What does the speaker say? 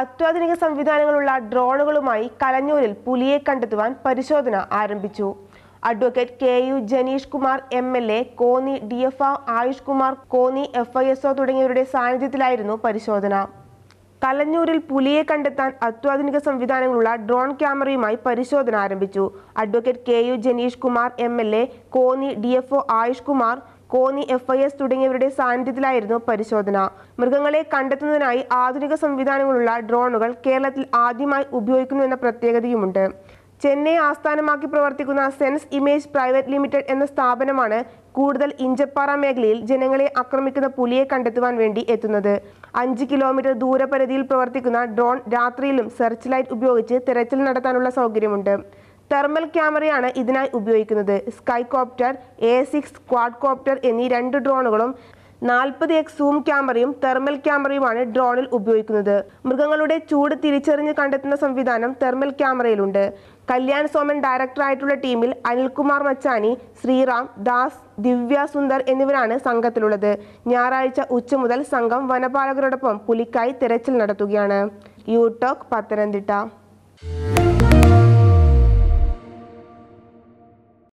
അത്യാധുനിക സംവിധാനങ്ങളുള്ള ഡ്രോണുകളുമായി കലഞ്ഞൂരിൽ പുലിയെ കണ്ടെത്തുവാൻ പരിശോധന ആരംഭിച്ചു. Advocate K U Janeesh Kumar M L A Konni D F O Ayush Kumar Konni F I S O തുടങ്ങിയവരുടെ സാന്നിധ്യത്തിലായിരുന്നു പരിശോധന. കലഞ്ഞൂരിൽ പുലിയെ കണ്ടെത്താൻ അത്യാധുനിക സംവിധാനങ്ങളുള്ള ഡ്രോൺ ക്യാമറയുമായി പരിശോധന ആരംഭിച്ചു. Advocate K U Janeesh Kumar M L A Konni D F O Ayush Kumar Konni F I S തുടങ്ങിയവരുടെ സാന്നിധ്യത്തിലായിരുന്നു പരിശോധന. മൃഗങ്ങളെ കണ്ടെത്തുന്നതിനായി ആധുനിക സംവിധാനങ്ങളുള്ള ഡ്രോണുകൾ കേരളത്തിൽ ആദ്യമായി ഉപയോഗിക്കുന്നു എന്ന പ്രത്യേകതയുമുണ്ട്. ചെന്നൈ ആസ്ഥാനമാക്കി പ്രവർത്തിക്കുന്ന സെൻസ് ഇമേജ് പ്രൈവറ്റ് ലിമിറ്റഡ് എന്ന സ്ഥാപനമാണ് കൂടുതൽ ഇഞ്ചപ്പാറ മേഖലയിൽ ജനങ്ങളെ ആക്രമിക്കുന്ന പുലിയെ കണ്ടെത്തുവാൻ വേണ്ടി എത്തുന്നത്. അഞ്ച് കിലോമീറ്റർ ദൂരപരിധിയിൽ പ്രവർത്തിക്കുന്ന ഡ്രോൺ രാത്രിയിലും സെർച്ച് ലൈറ്റ് ഉപയോഗിച്ച് തെരച്ചിൽ നടത്താനുള്ള സൗകര്യമുണ്ട്. തെർമൽ ക്യാമറയാണ് ഇതിനായി ഉപയോഗിക്കുന്നത്. സ്കൈകോപ്റ്റർ എ സിക്സ് ക്വാഡ് കോപ്റ്റർ എന്നീ രണ്ട് ഡ്രോണുകളും നാൽപ്പത് എക്സ് സൂം ക്യാമറയും തെർമൽ ക്യാമറയുമാണ് ഡ്രോണിൽ ഉപയോഗിക്കുന്നത്. മൃഗങ്ങളുടെ ചൂട് തിരിച്ചറിഞ്ഞ് കണ്ടെത്തുന്ന സംവിധാനം തെർമൽ ക്യാമറയിലുണ്ട് കല്യാൺ സോമൻ ഡയറക്ടറായിട്ടുള്ള ടീമിൽ അനിൽകുമാർ മച്ചാനി ശ്രീറാം ദാസ് ദിവ്യ സുന്ദർ എന്നിവരാണ് സംഘത്തിലുള്ളത്. ഞായറാഴ്ച ഉച്ച മുതൽ സംഘം വനപാലകരോടൊപ്പം പുലിക്കായി തിരച്ചിൽ നടത്തുകയാണ്. യൂടോക് പത്തനംതിട്ട.